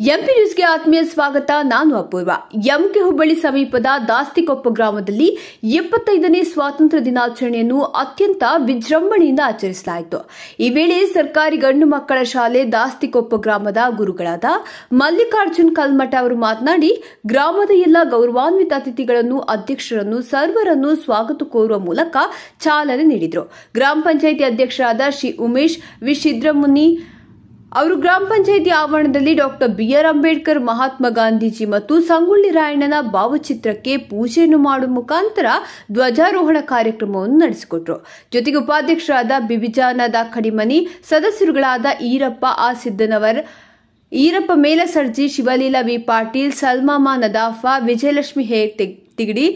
MP ನ್ಯೂಸ್ಗೆ ಆತ್ಮೀಯ ಸ್ವಾಗತ. ನಾನು ಅಪೂರ್ವ. ಎಂಕೆ ಹುಬ್ಬಳ್ಳಿ ಸಮೀಪದ ದಾಸ್ತಿಕೊಪ್ಪ ಗ್ರಾಮದಲ್ಲಿ ಎಪ್ಪತ್ತೈದನೇ ಸ್ವಾತಂತ್ರ್ಯ ದಿನಾಚರಣೆಯನ್ನು ಅತ್ಯಂತ ವಿಜೃಂಭಣೆಯಿಂದ ಆಚರಿಸಲಾಯಿತು. ಈ ವೇಳೆ ಸರ್ಕಾರಿ ಗಂಡು ಮಕ್ಕಳ ಶಾಲೆ ದಾಸ್ತಿಕೊಪ್ಪ ಗ್ರಾಮದ ಗುರುಗಳಾದ ಮಲ್ಲಿಕಾರ್ಜುನ್ ಕಲ್ಮಠ ಅವರು ಮಾತನಾಡಿ, ಗ್ರಾಮದ ಎಲ್ಲ ಗೌರವಾನ್ವಿತ ಅತಿಥಿಗಳನ್ನು, ಅಧ್ಯಕ್ಷರನ್ನು, ಸರ್ವರನ್ನು ಸ್ವಾಗತ ಕೋರುವ ಮೂಲಕ ಚಾಲನೆ ನೀಡಿದರು. ಗ್ರಾಮ ಪಂಚಾಯಿತಿ ಅಧ್ಯಕ್ಷರಾದ ಶ್ರೀ ಉಮೇಶ್, ವಿ. ಸಿದ್ರಮುನಿ ಅವರು ಗ್ರಾಮ ಪಂಚಾಯಿತಿ ಆವರಣದಲ್ಲಿ ಡಾಕ್ಟರ್ ಬಿಆರ್ ಅಂಬೇಡ್ಕರ್, ಮಹಾತ್ಮ ಗಾಂಧೀಜಿ ಮತ್ತು ಸಂಗೊಳ್ಳಿ ರಾಯಣ್ಣನ ಭಾವಚಿತ್ರಕ್ಕೆ ಪೂಜೆಯನ್ನು ಮಾಡುವ ಮುಖಾಂತರ ಧ್ವಜಾರೋಹಣ ಕಾರ್ಯಕ್ರಮವನ್ನು ನಡೆಸಿಕೊಟ್ರು. ಜೊತೆಗೆ ಉಪಾಧ್ಯಕ್ಷರಾದ ಬಿಬಿಜಾನದ ಕಡಿಮನಿ ಸದಸ್ಯರುಗಳಾದ ಈರಪ್ಪ ಆ ಸಿದ್ದನವರ್ ಈರಪ್ಪ ಮೇಲಸರ್ಜಿ, ಶಿವಲೀಲಾ ವಿ. ಪಾಟೀಲ್ ಸಲ್ಮಾಮಾ ನದಾಫಾ, ವಿಜಯಲಕ್ಷ್ಮಿ ಹೇ ತಿಗಡಿ,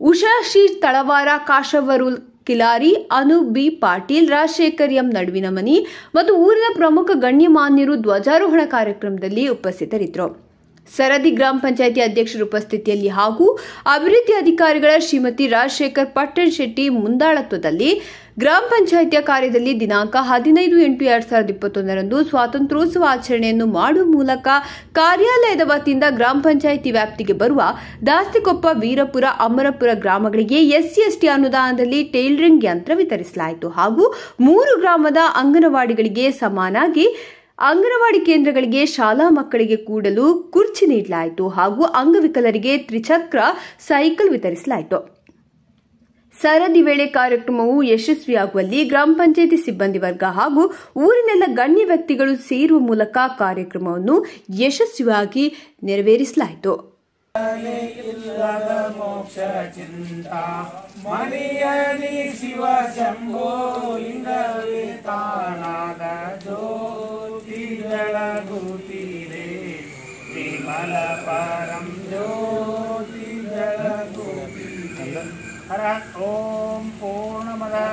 ಉಷಾ ಶ್ರೀ ತಳವಾರ ಕಾಶವರುಲ್ ಕಿಲಾರಿ ಅನು ಬಿ ಪಾಟೀಲ್, ರಾಜಶೇಖರ್ ಎಂ ನಡುವಿನ ಮನಿ ಮತ್ತು ಊರಿನ ಪ್ರಮುಖ ಗಣ್ಯಮಾನ್ಯರು ಧ್ವಜಾರೋಹಣ ಕಾರ್ಯಕ್ರಮದಲ್ಲಿ ಉಪಸ್ಥಿತರಿದ್ದರು. ಸರದಿ ಗ್ರಾಮ ಪಂಚಾಯಿತಿ ಅಧ್ಯಕ್ಷರ ಉಪಸ್ಥಿತಿಯಲ್ಲಿ ಹಾಗೂ ಅಭಿವೃದ್ಧಿ ಅಧಿಕಾರಿಗಳ ಶ್ರೀಮತಿ ರಾಜಶೇಖರ್ ಪಟ್ಟಣ್ ಶೆಟ್ಟಿ ಮುಂದಾಳತ್ವದಲ್ಲಿ ಗ್ರಾಮ ಪಂಚಾಯಿತಿಯ ಕಾರ್ಯದಲ್ಲಿ ದಿನಾಂಕ ಹದಿನೈದು ಎಂಟು ಎರಡ್ ಸಾವಿರದ ಇಪ್ಪತ್ತೊಂದರಂದು ಸ್ವಾತಂತ್ರ್ಯೋತ್ಸವ ಆಚರಣೆಯನ್ನು ಮಾಡುವ ಮೂಲಕ ಕಾರ್ಯಾಲಯದ ವತಿಯಿಂದ ಗ್ರಾಮ ಪಂಚಾಯಿತಿ ವ್ಯಾಪ್ತಿಗೆ ಬರುವ ದಾಸ್ತಿಕೊಪ್ಪ ವೀರಪುರ ಅಮರಪುರ ಗ್ರಾಮಗಳಿಗೆ ಎಸ್ಸಿ ಎಸ್ಟಿ ಅನುದಾನದಲ್ಲಿ ಟೈಲರಿಂಗ್ ಯಂತ್ರ ವಿತರಿಸಲಾಯಿತು ಹಾಗೂ ಮೂರು ಗ್ರಾಮದ ಅಂಗನವಾಡಿಗಳಿಗೆ ಸಮಾನಾಗಿ ಅಂಗನವಾಡಿ ಕೇಂದ್ರಗಳಿಗೆ ಶಾಲಾ ಮಕ್ಕಳಿಗೆ ಕೂಡಲು ಕುರ್ಚಿ ನೀಡಲಾಯಿತು ಹಾಗೂ ಅಂಗವಿಕಲರಿಗೆ ತ್ರಿಚಕ್ರ ಸೈಕಲ್ ವಿತರಿಸಲಾಯಿತು. ಸರದಿ ವೇಳೆ ಕಾರ್ಯಕ್ರಮವು ಯಶಸ್ವಿಯಾಗುವಲ್ಲಿ ಗ್ರಾಮ ಪಂಚಾಯಿತಿ ಸಿಬ್ಬಂದಿ ವರ್ಗ ಹಾಗೂ ಊರಿನೆಲ್ಲ ಗಣ್ಯ ವ್ಯಕ್ತಿಗಳು ಸೇರುವ ಮೂಲಕ ಕಾರ್ಯಕ್ರಮವನ್ನು ಯಶಸ್ವಿಯಾಗಿ ನೆರವೇರಿಸಲಾಯಿತು. पारं ज्योतिजलगोपी हर ॐ पूर्णमला